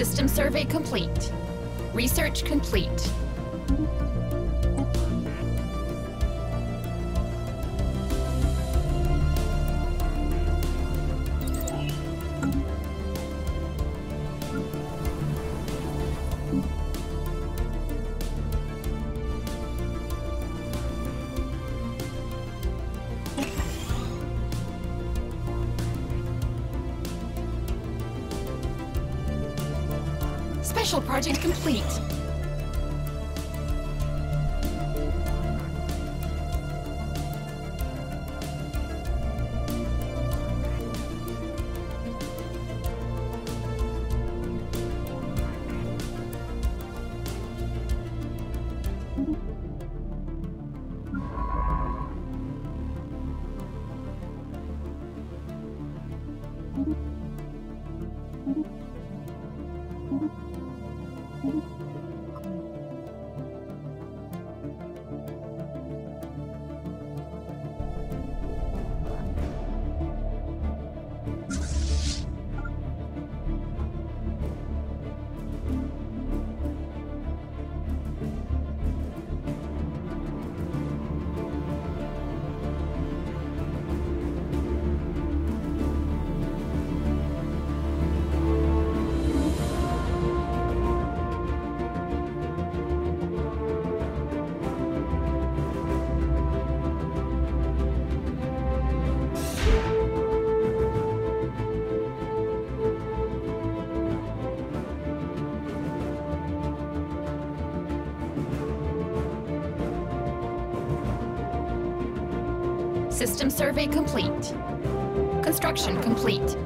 System survey complete. Research complete. System survey complete. Construction complete.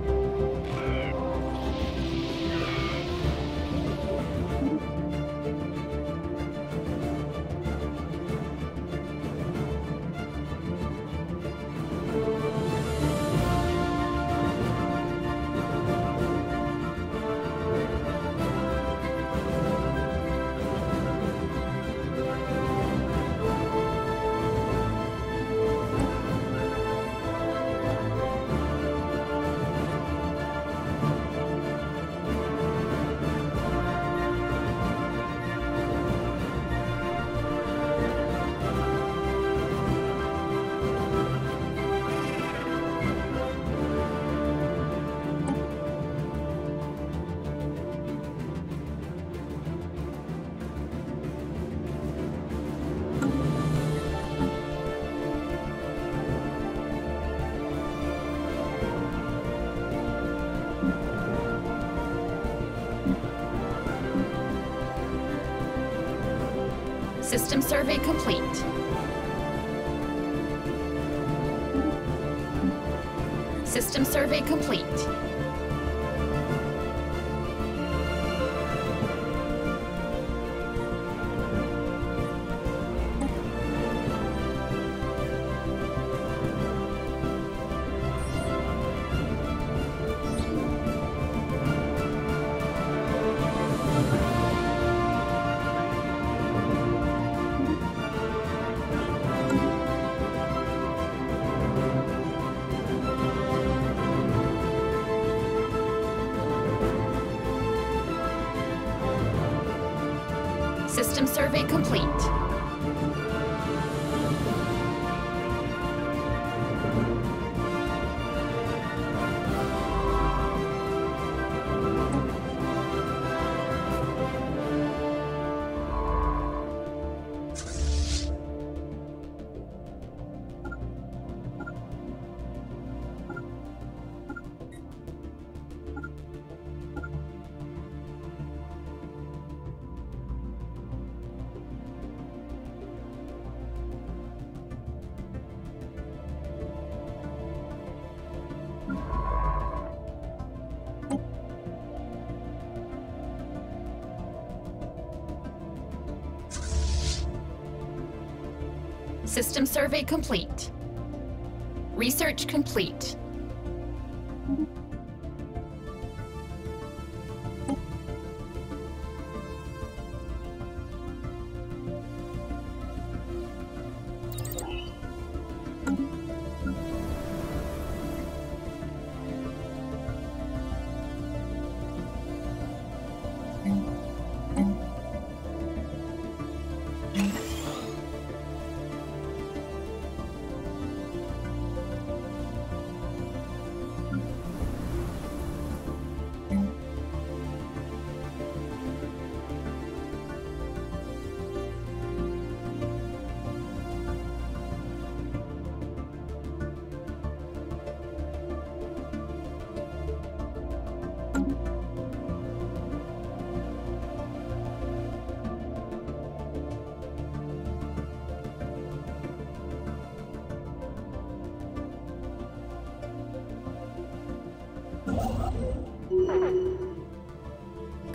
System survey complete. System survey complete. Survey complete. System survey complete. Research complete.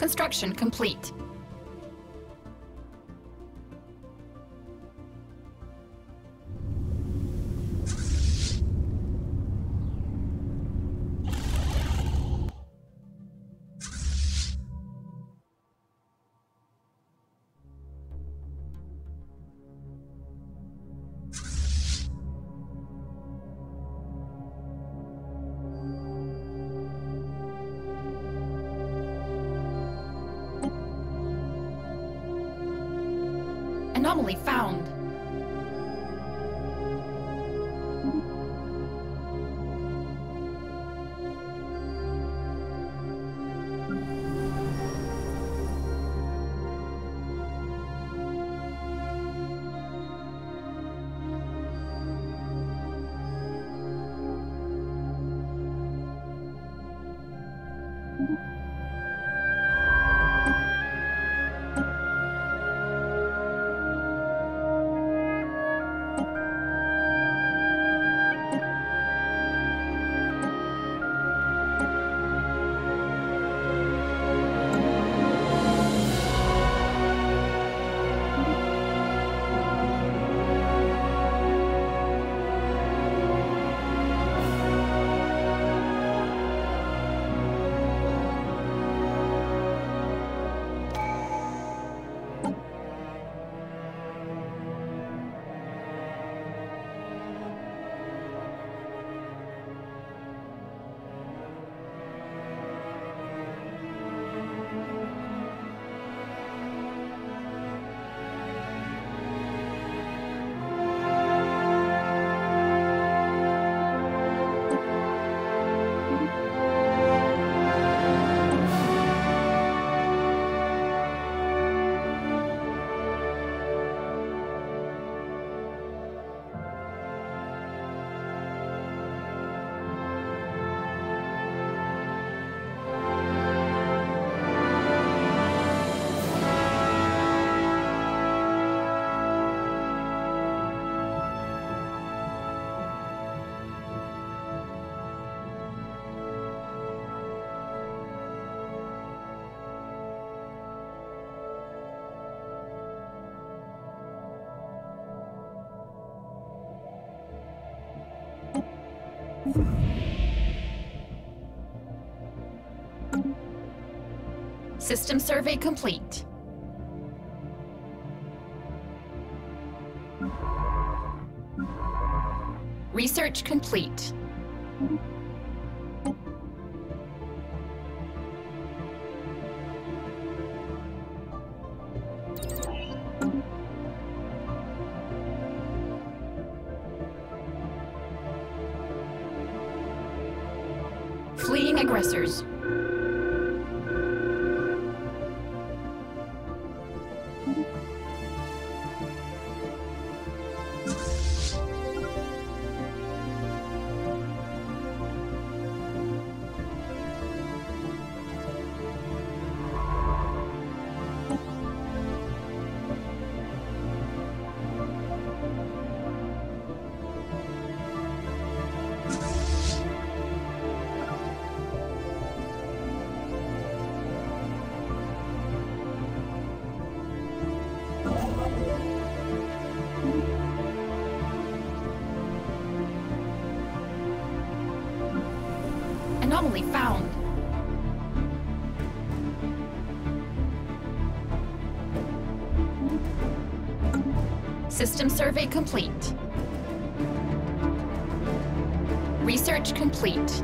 Construction complete. Anomaly found. System survey complete. Research complete. Found. System survey complete. Research complete.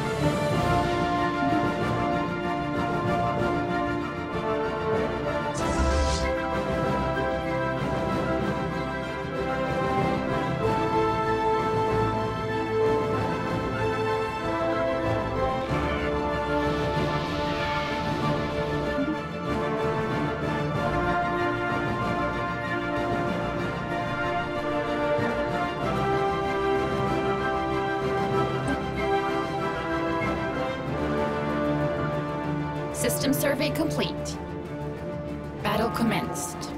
Complete. Battle commenced.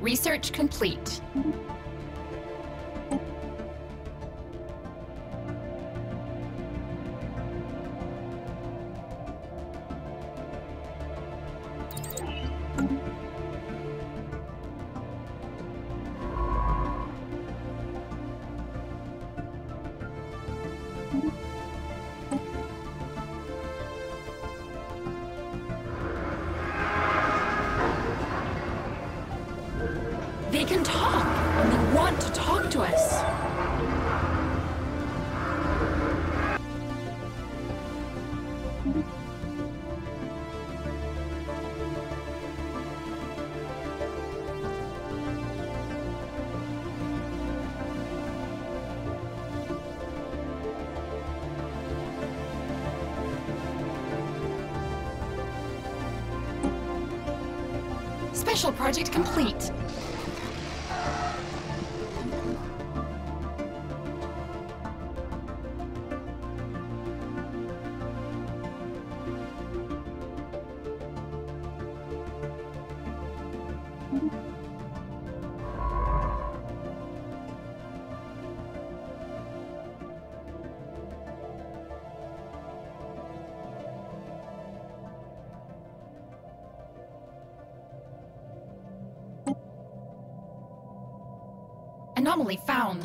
Research complete. Project complete. Anomaly found.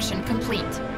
Construction complete.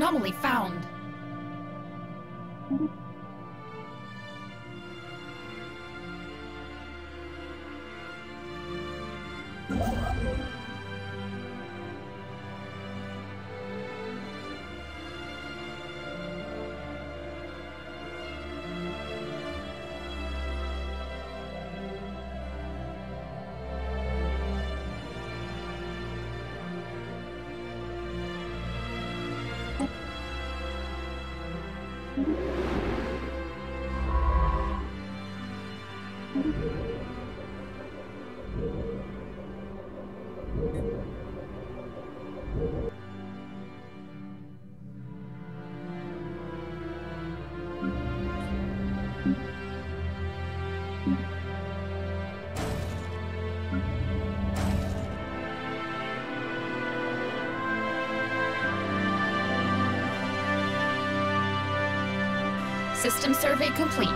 Anomaly found. System survey complete.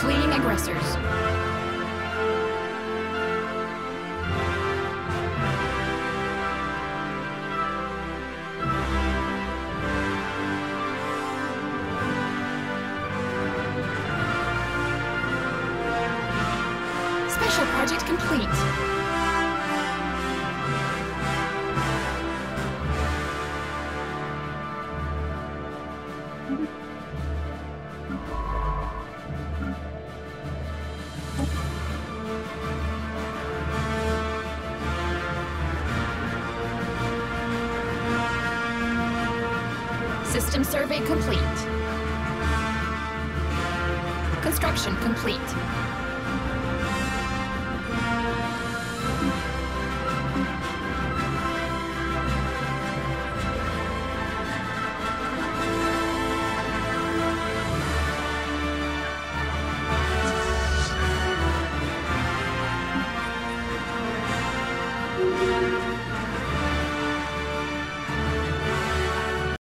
Fleeing aggressors. System survey complete. Construction complete.